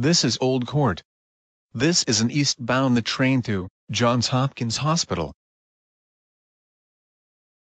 This is Old Court. This is an eastbound the train to Johns Hopkins Hospital.